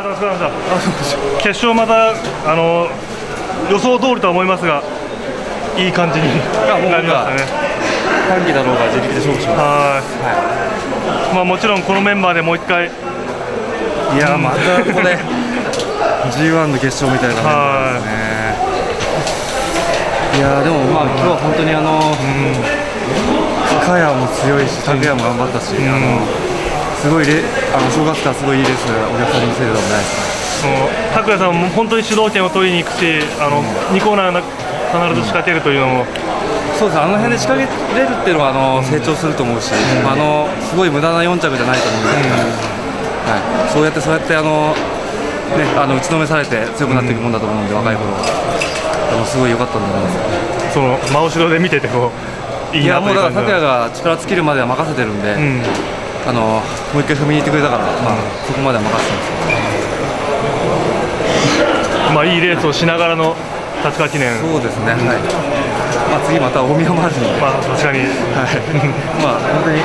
お疲れ様でした決勝またあの予想通りとは思いますがいい感じになりましたね短期だろうが自力で勝負しますはい、まあもちろんこのメンバーでもう一回いやまたここで G1 の決勝みたいなメンバーですねいやでもまあ今日は本当にあの、深谷も強いし拓也も頑張ったし、あのすごいレあの正月からすごいいいレースお客さんに見せれたんじゃないですか？もう拓也さんも本当に主導権を取りに行くしあの2コーナーな必ず仕掛けるというのも。そうですあの辺で仕掛けれるっていうのはあの成長すると思うし、あのすごい無駄な4着じゃないと思うんで、はい、そうやってそうやってあの、ね、あの打ちのめされて強くなっていくもんだと思うんで、若い頃。あのすごい良かったんだと思います。その真後ろで見ててもいいいやもうだから拓也が力尽きるまでは任せてるんで、うんあのもう一回踏みに行ってくれたから、まあ、そこまでは任せてます。まあいいレースをしながらの立川記念。そうですね、はい。まあ、次また大宮もあるんで、はいまあ確かに。まあ本当に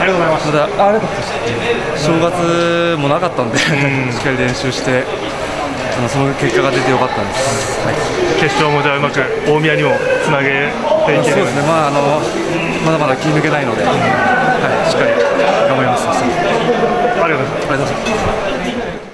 ありがとうございましまたあありがとうございました。正月もなかったんで、しっかり練習してあのその結果が出てよかったです、はい、決勝もじゃあうまく大宮にもつなげていけるそうですね。まああのまだまだ気抜けないので、はい、しっかりいいね。